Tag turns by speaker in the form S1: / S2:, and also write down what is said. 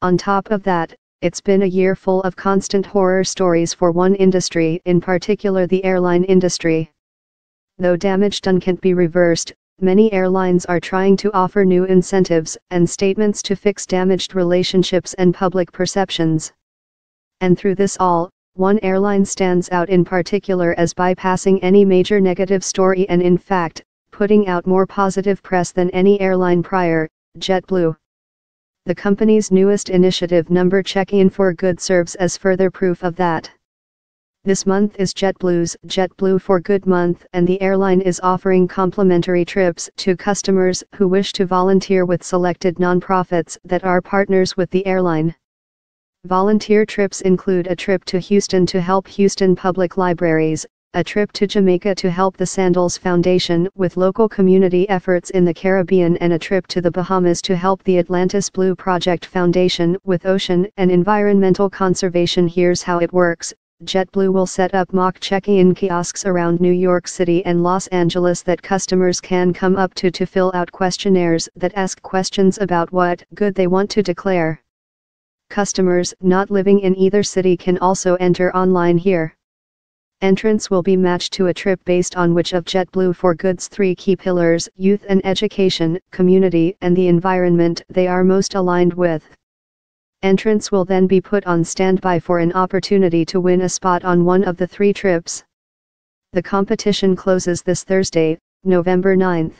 S1: On top of that, it's been a year full of constant horror stories for one industry, in particular the airline industry. Though damage done can't be reversed, many airlines are trying to offer new incentives and statements to fix damaged relationships and public perceptions. And through this all, one airline stands out in particular as bypassing any major negative story and in fact, putting out more positive press than any airline prior, JetBlue. The company's newest initiative number check-in for good serves as further proof of that. This month is JetBlue's JetBlue for Good month and the airline is offering complimentary trips to customers who wish to volunteer with selected nonprofits that are partners with the airline. Volunteer trips include a trip to Houston to help Houston Public Libraries, a trip to Jamaica to help the Sandals Foundation with local community efforts in the Caribbean and a trip to the Bahamas to help the Atlantis Blue Project Foundation with ocean and environmental conservation. Here's how it works. JetBlue will set up mock check-in kiosks around New York City and Los Angeles that customers can come up to to fill out questionnaires that ask questions about what good they want to declare. Customers not living in either city can also enter online here. Entrance will be matched to a trip based on which of JetBlue for Good's three key pillars youth and education, community, and the environment they are most aligned with. Entrance will then be put on standby for an opportunity to win a spot on one of the three trips. The competition closes this Thursday, November 9th.